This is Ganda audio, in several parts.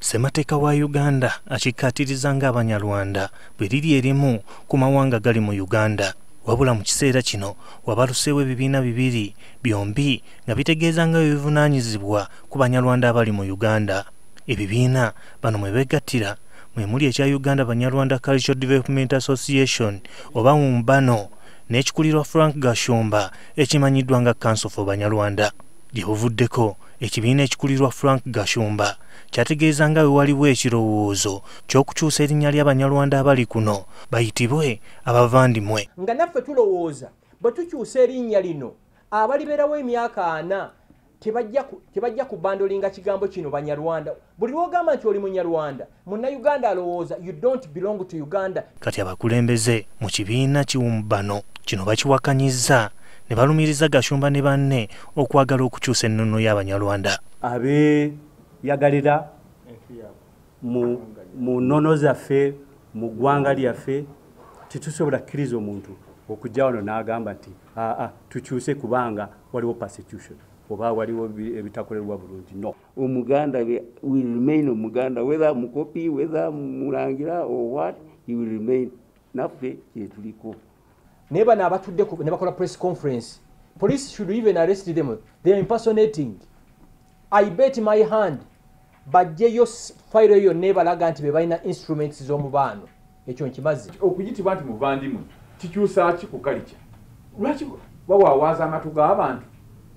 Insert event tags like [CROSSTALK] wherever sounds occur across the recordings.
ssemateeka wa uganda akikkaatiriza ng'abanyarwanda bwe liri erimu ku mawanga gali mu uganda wabula mu kiseera kino wabaluseewo ebibiina bibiri byombi nga bitegeeza nga bivunaanyizibwa ku banyarwanda abali mu uganda. Ebibiina bano mwe begattira mwe muli ekya uganda banyarwanda cultural development association oba wumbano n'ekikulirwa frank gashumba ekimanyiddwa nga council for banyarwanda gye buvuddeko ekibiina ekikulirwa frank gashumba kyategeeza nga we waliwo ekirowoozo ky'okukyusa erinnya ly'abanyarwanda abali kuno bayitibwe abavandimwe. Nga naffe tulowooza bwe tukyusa erinnya lino abalibeerawo emyaka ana tebajja ku- tebajja kubandolinga kigambo kino banyarwanda. Buli lwogamba nti oli munyarwanda munnayuganda alowooza you don't belong to uganda. Kati abakulembeze mu kibiina kiwumbano kino bakiwakanyizza ne balumiriza gashumba ne banne okwagala okukyusa ennono y'abanyarwanda. Abeeyagalira mu mu nnono zaffe mu ggwanga lyaffe tetusobola kukkiriza omuntu okujja wano n'agamba nti aa tukyuse kubanga waliwo persecution oba waliwo ebi- ebitakolerwa bulungi. No. Omuganda will remain omuganda whether mukopi whether mulangira or what he will remain. Naffe kyetuliko naye bano abatudde ne bakola press conference. Police should even arrest them. They are impersonating. I bet my hand bajjeyo fayiro eyo yonna ebalaga nti be balina instruments z'omubaano ekyo nkimaze. Okuyitibwa nti muvandimwe kikyusa ki ku kalica lwaki bawawaaza amatu g'abantu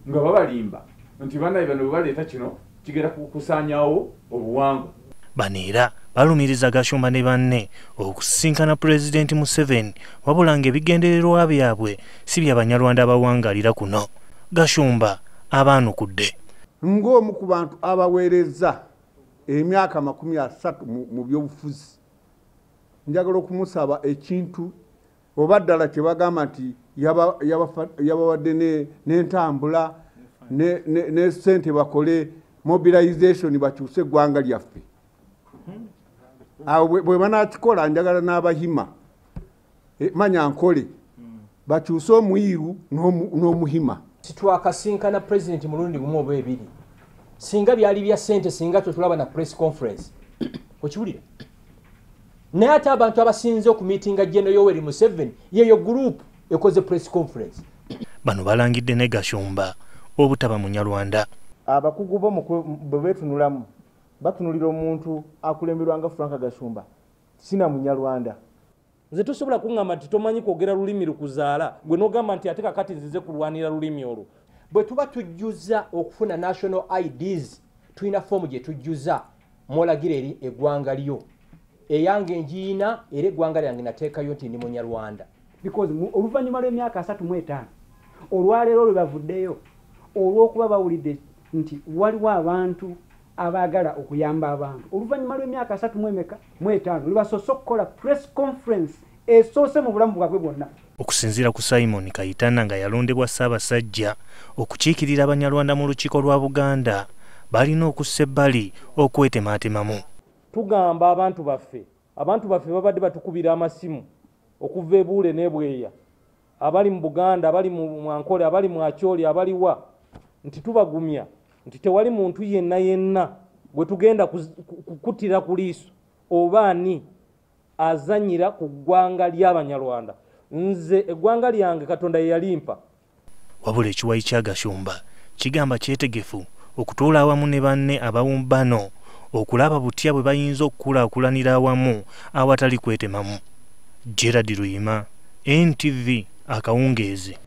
nga babalimba? Nti banaye bano bwe baleeta kino kigenda kukusaanyawo obuwangwa. Bano era balumiriza gashumba ne banne okusisinkana pulezidenti museveni wabula ng'ebigendererwa byabwe si by'abanyarwanda abawangalira kuno. Gashumba abaanukudde ng'omu ku bantu abaweereza emyaka makumi asatu mu byobufuzi. Njagala okumusaba ekintu oba ddala kye bagamba nti yabawadde ne- n'entambula ne- ne ne sente bakole mobilization bakyuse eggwanga lyaffe awo bwe- banakikola njagala n'abahima. Eh, manya nkole. Bakyuse omuyiru n'omu- n'omuhima. Titwakasinkana president mulundi gumu oba ebiri. Singa byali bya sente singa twetulaba na press conference. [COUGHS] Okiwulira? Naye ate abantu abasinze okumiitinga jeno yoweri museveni yeyo group ekoze press conference. [COUGHS] Bano balangidde ne gashumba obutaba munyarwanda abakugu bo bwe beetunulamu batunulira omuntu akulemberwa nga frank gashumba. Sina munyarwanda. Nze tosobola kuŋŋamba nti tomanyi kwogera lulimi lukuzaala gwe n'ogamba nti ate kakati nzize kulwanira lulimi olwo. Bwe tuba tujjuza okufuna national ids tulina foomu gye tujjuza mwolagira eri eggwanga lyo. Eyange enjiina era eggwanga lyange nateekayo nti ndi munyarwanda. Because oluvannyuma lw'emyaka asatu mu etaano olwaleero lwe bavuddeyo olw'okuba bawulidde nti waliwo abantu abaagala okuyamba abantu. Oluvannyuma lw'emyaka asatu mu emeka mu etaano lwe basoose okukola press conference esoose mu bulamu bwabwe bwonna. Okusinziira ku simon kayitana nga yalondebwa ssaabasajja okukiikirira abanyarwanda mu lukiiko lwa buganda balina okussa ebbali okwetemaatemamu. Tugamba abantu baffe. Abantu baffe babadde batukubira amasimu okuva ebuule n'ebweya. Abali mu buganda abali mu mwankole abali mu akyoli abaliwa nti tubagumya nti tewali muntu yenna yenna gwe tugenda kuz- ku- liiso oba ani azanyira ku ggwanga ly'abanyarwanda nze eggwanga lyange katonda ye yalimpa wabula ekiwayi kya gashumba kigamba kyetegefu okutuula awamu ne banne abawumbano okulaba butya bwe bayinza okukulaakulanira awamu awatali kwetemamu. Gerard luyima ntv akawungeezi